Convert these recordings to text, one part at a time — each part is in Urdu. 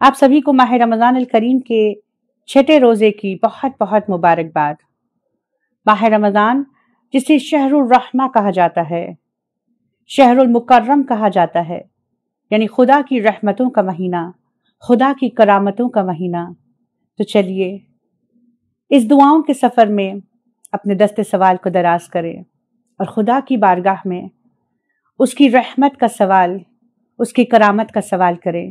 آپ سبھی کو ماہ رمضان الکریم کے چھٹے روزے کی بہت بہت مبارکباد۔ ماہ رمضان جسے شہر الرحمہ کہا جاتا ہے، شہر المکرم کہا جاتا ہے یعنی خدا کی رحمتوں کا مہینہ، خدا کی کرامتوں کا مہینہ۔ تو چلیے، اس دعاؤں کے سفر میں اپنے دست سوال کو دراز کریں اور خدا کی بارگاہ میں اس کی رحمت کا سوال، اس کی کرامت کا سوال کریں۔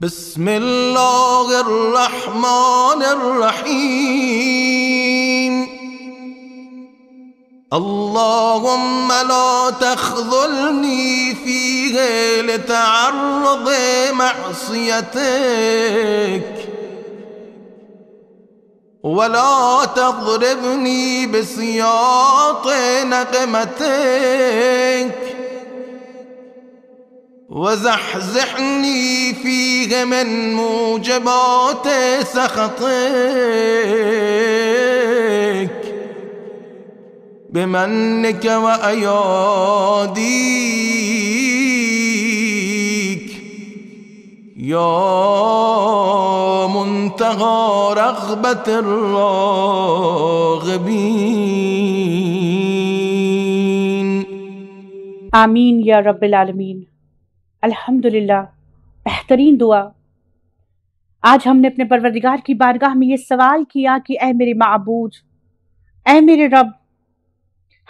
بسم الله الرحمن الرحيم اللهم لا تخذلني في غير تعرض معصيتك ولا تضربني بسياط نقمتك وزحزحني فيه من موجبات سخطك بمنك وأياديك. يا منتهى رغبة الراغبين. آمین یا رب العالمین الحمدللہ، بہترین دعا۔ آج ہم نے اپنے پروردگار کی بارگاہ میں یہ سوال کیا کہ اے میرے معبود، اے میرے رب،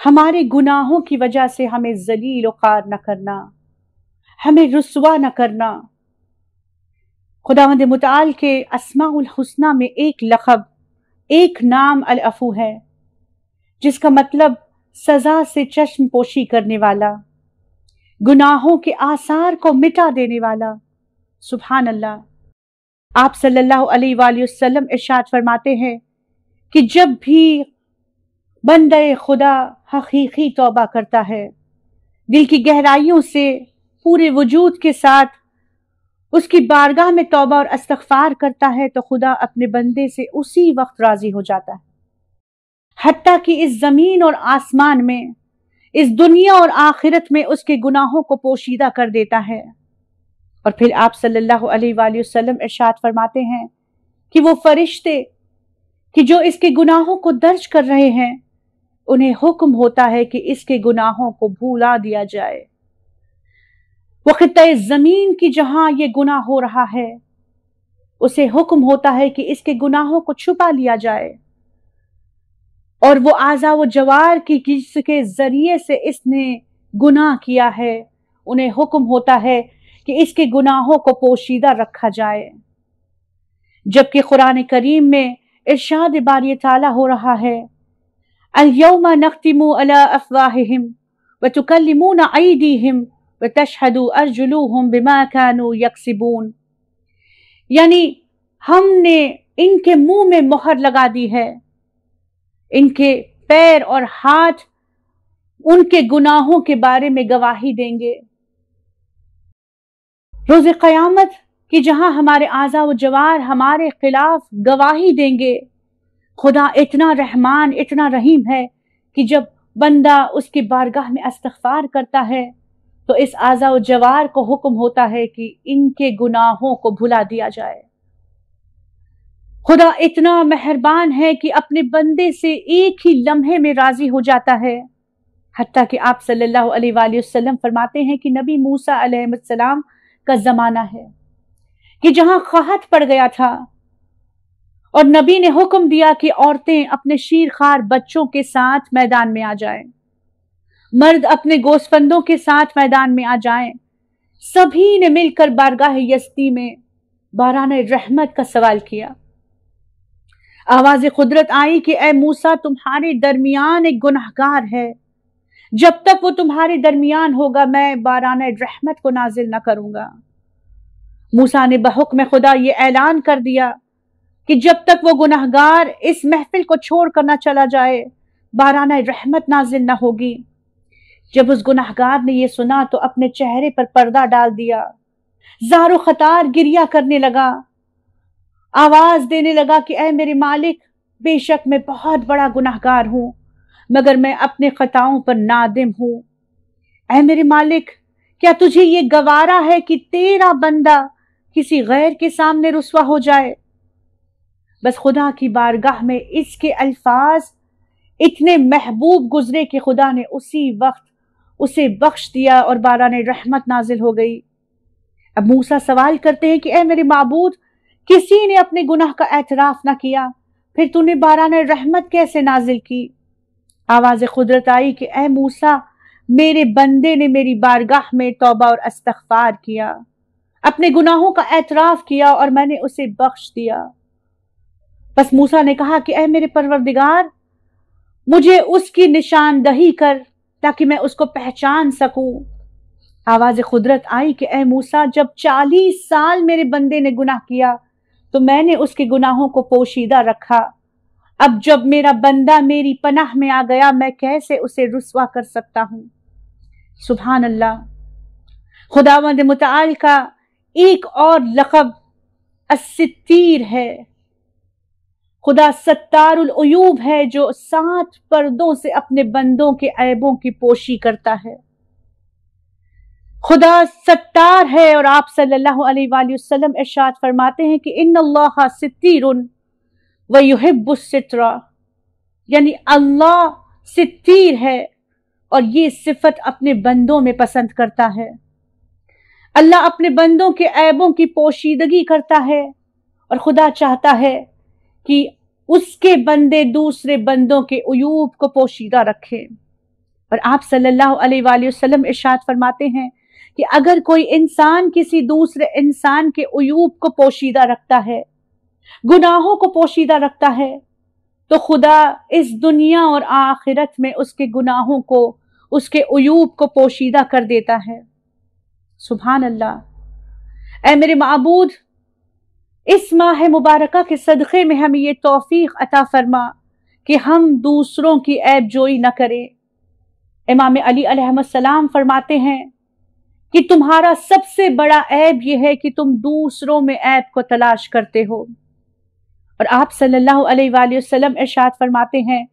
ہمارے گناہوں کی وجہ سے ہمیں ذلیل و قار نہ کرنا، ہمیں رسوا نہ کرنا۔ خداوند متعال کے اسماء الحسنہ میں ایک لقب، ایک نام الافو ہے، جس کا مطلب سزا سے چشم پوشی کرنے والا۔ گناہوں کے آثار کو مٹا دینے والا۔ سبحان اللہ۔ آپ صلی اللہ علیہ وآلہ وسلم ارشاد فرماتے ہیں کہ جب بھی بندہ خدا حقیقی توبہ کرتا ہے، دل کی گہرائیوں سے پورے وجود کے ساتھ اس کی بارگاہ میں توبہ اور استغفار کرتا ہے تو خدا اپنے بندے سے اسی وقت راضی ہو جاتا ہے۔ حتیٰ کہ اس زمین اور آسمان میں اس دنیا اور آخرت میں اس کے گناہوں کو پوشیدہ کر دیتا ہے۔ اور پھر آپ صلی اللہ علیہ وآلہ وسلم ارشاد فرماتے ہیں کہ وہ فرشتے کہ جو اس کے گناہوں کو درج کر رہے ہیں، انہیں حکم ہوتا ہے کہ اس کے گناہوں کو بھولا دیا جائے۔ وہ خطۂ زمین کی جہاں یہ گناہ ہو رہا ہے، اسے حکم ہوتا ہے کہ اس کے گناہوں کو چھپا لیا جائے۔ اور وہ آزا و جوار کی جس کے ذریعے سے اس نے گناہ کیا ہے، انہیں حکم ہوتا ہے کہ اس کے گناہوں کو پوشیدہ رکھا جائے۔ جبکہ قرآن کریم میں ارشاد باری تعالیٰ ہو رہا ہے، الْيَوْمَ نَخْتِمُ عَلَىٰ أَفْوَاهِهِمْ وَتُكَلِّمُونَ عَيْدِيهِمْ وَتَشْهَدُ أَرْجُلُوهُمْ بِمَا كَانُوا يَكْسِبُونَ۔ یعنی ہم نے ان کے منہ میں مہر لگا دی ہے۔ ان کے پیر اور ہاتھ ان کے گناہوں کے بارے میں گواہی دیں گے۔ روز قیامت کی جہاں ہمارے آزا و جوار ہمارے خلاف گواہی دیں گے، خدا اتنا رحمان، اتنا رحیم ہے کہ جب بندہ اس کی بارگاہ میں استغفار کرتا ہے تو اس آزا و جوار کو حکم ہوتا ہے کہ ان کے گناہوں کو بھلا دیا جائے۔ خدا اتنا مہربان ہے کہ اپنے بندے سے ایک ہی لمحے میں راضی ہو جاتا ہے۔ حتیٰ کہ آپ صلی اللہ علیہ وآلہ وسلم فرماتے ہیں کہ نبی موسیٰ علیہ السلام کا زمانہ ہے کہ جہاں خواہت پڑ گیا تھا اور نبی نے حکم دیا کہ عورتیں اپنے شیر خار بچوں کے ساتھ میدان میں آ جائیں۔ مرد اپنے گوسفندوں کے ساتھ میدان میں آ جائیں۔ سبھی نے مل کر بارگاہ یستی میں باران رحمت کا سوال کیا۔ آواز قدرت آئی کہ اے موسا تمہارے درمیان ایک گناہگار ہے۔ جب تک وہ تمہارے درمیان ہوگا، میں باران رحمت کو نازل نہ کروں گا۔ موسا نے بحکم خدا یہ اعلان کر دیا کہ جب تک وہ گناہگار اس محفل کو چھوڑ کر نہ چلا جائے، باران رحمت نازل نہ ہوگی۔ جب اس گناہگار نے یہ سنا تو اپنے چہرے پر پردہ ڈال دیا۔ زارو خطار گریا کرنے لگا۔ آواز دینے لگا کہ اے میرے مالک، بے شک میں بہت بڑا گناہ گار ہوں، مگر میں اپنے خطاؤں پر نادم ہوں۔ اے میرے مالک، کیا تجھے یہ گوارا ہے کہ تیرا بندہ کسی غیر کے سامنے رسوا ہو جائے؟ بس خدا کی بارگاہ میں اس کے الفاظ اتنے محبوب گزرے کہ خدا نے اسی وقت اسے بخش دیا اور باران رحمت نازل ہو گئی۔ اب موسا سوال کرتے ہیں کہ اے میرے معبود کسی نے اپنے گناہ کا اعتراف نہ کیا۔ پھر تو نے باران رحمت کیسے نازل کی؟ آواز قدرت آئی کہ اے موسا میرے بندے نے میری بارگاہ میں توبہ اور استغفار کیا۔ اپنے گناہوں کا اعتراف کیا اور میں نے اسے بخش دیا۔ بس موسا نے کہا کہ اے میرے پروردگار، مجھے اس کی نشاندہی کر تاکہ میں اس کو پہچان سکوں۔ آواز قدرت آئی کہ اے موسا جب چالیس سال میرے بندے نے گناہ کیا تو میں نے اس کے گناہوں کو پوشیدہ رکھا۔ اب جب میرا بندہ میری پناہ میں آ گیا، میں کیسے اسے رسوا کر سکتا ہوں؟ سبحان اللہ۔ خداوند متعال کا ایک اور لقب الستیر ہے۔ خدا ستار العیوب ہے جو سات پردوں سے اپنے بندوں کے عیبوں کی پوشی کرتا ہے۔ خدا ستار ہے اور آپ صلی اللہ علیہ وآلہ وسلم ارشاد فرماتے ہیں کہ ان اللہ ستیر و یحب السترا یعنی اللہ ستیر ہے اور یہ صفت اپنے بندوں میں پسند کرتا ہے۔ اللہ اپنے بندوں کے عیبوں کی پوشیدگی کرتا ہے اور خدا چاہتا ہے کہ اس کے بندے دوسرے بندوں کے عیوب کو پوشیدہ رکھے۔ اور آپ صلی اللہ علیہ وآلہ وسلم ارشاد فرماتے ہیں کہ اگر کوئی انسان کسی دوسرے انسان کے عیوب کو پوشیدہ رکھتا ہے، گناہوں کو پوشیدہ رکھتا ہے، تو خدا اس دنیا اور آخرت میں اس کے گناہوں کو، اس کے عیوب کو پوشیدہ کر دیتا ہے۔ سبحان اللہ۔ اے میرے معبود، اس ماہ مبارکہ کے صدقے میں ہمیں یہ توفیق عطا فرما کہ ہم دوسروں کی عیب جوئی نہ کریں۔ امام علی علیہ السلام فرماتے ہیں کہ تمہارا سب سے بڑا عیب یہ ہے کہ تم دوسروں میں عیب کو تلاش کرتے ہو۔ اور آپ صلی اللہ علیہ وآلہ وسلم ارشاد فرماتے ہیں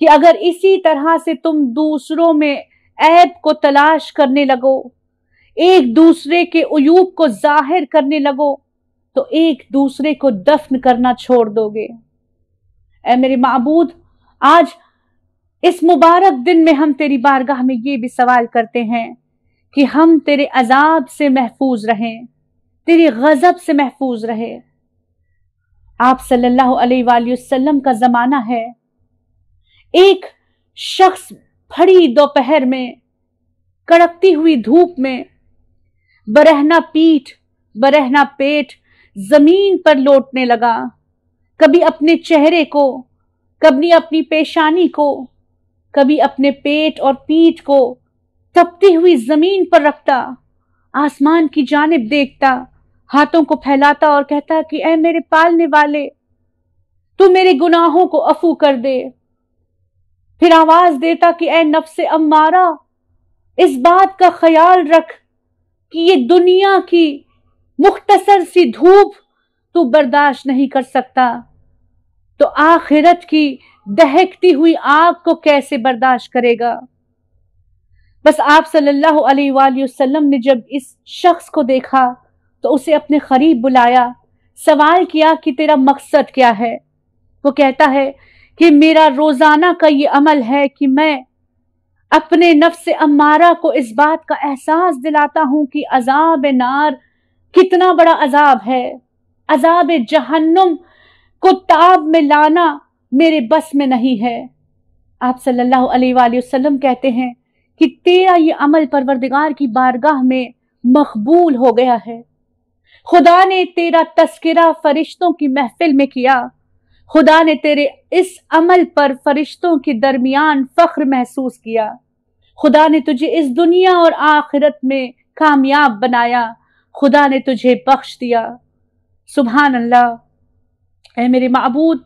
کہ اگر اسی طرح سے تم دوسروں میں عیب کو تلاش کرنے لگو، ایک دوسرے کے عیوب کو ظاہر کرنے لگو، تو ایک دوسرے کو دفن کرنا چھوڑ دو گے اے میرے معبود، آج اس مبارک دن میں ہم تیری بارگاہ میں یہ بھی سوال کرتے ہیں۔ کہ ہم تیرے عذاب سے محفوظ رہیں تیری غضب سے محفوظ رہے آپ صلی اللہ علیہ وآلہ وسلم کا زمانہ ہے۔ ایک شخص پھڑی دوپہر میں، کڑکتی ہوئی دھوپ میں برہنا پیٹھ برہنا پیٹ زمین پر لوٹنے لگا۔ کبھی اپنے چہرے کو، کبھی اپنی پیشانی کو، کبھی اپنے پیٹ اور پیٹ کو تپتی ہوئی زمین پر رکھتا، آسمان کی جانب دیکھتا، ہاتھوں کو پھیلاتا اور کہتا کہ اے میرے پالنے والے، تو میرے گناہوں کو افو کر دے۔ پھر آواز دیتا کہ اے نفس امارا اس بات کا خیال رکھ کہ یہ دنیا کی مختصر سی دھوپ تو برداشت نہیں کر سکتا۔ تو آخرت کی دہکتی ہوئی آگ کو کیسے برداشت کرے گا؟ بس آپ صلی اللہ علیہ وآلہ وسلم نے جب اس شخص کو دیکھا تو اسے اپنے قریب بلایا، سوال کیا کہ تیرا مقصد کیا ہے؟ وہ کہتا ہے کہ میرا روزانہ کا یہ عمل ہے کہ میں اپنے نفس امارہ کو اس بات کا احساس دلاتا ہوں کہ عذاب نار کتنا بڑا عذاب ہے۔ عذاب جہنم کو تاب میں لانا میرے بس میں نہیں ہے۔ آپ صلی اللہ علیہ وآلہ وسلم کہتے ہیں کہ تیرا یہ عمل پروردگار کی بارگاہ میں مقبول ہو گیا ہے۔ خدا نے تیرا تذکرہ فرشتوں کی محفل میں کیا۔ خدا نے تیرے اس عمل پر فرشتوں کے درمیان فخر محسوس کیا۔ خدا نے تجھے اس دنیا اور آخرت میں کامیاب بنایا۔ خدا نے تجھے بخش دیا۔ سبحان اللہ۔ اے میرے معبود،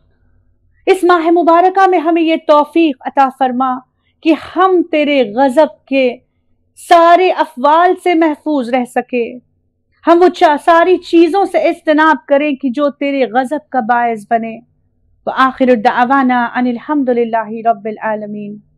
اس ماہ مبارکہ میں ہمیں یہ توفیق عطا فرما۔ کہ ہم تیرے غضب کے سارے افوال سے محفوظ رہ سکے۔ ہم وہ ساری چیزوں سے اجتناب کریں کہ جو تیرے غضب کا باعث بنے۔ وآخر الدعوانا ان الحمد للہ رب العالمین۔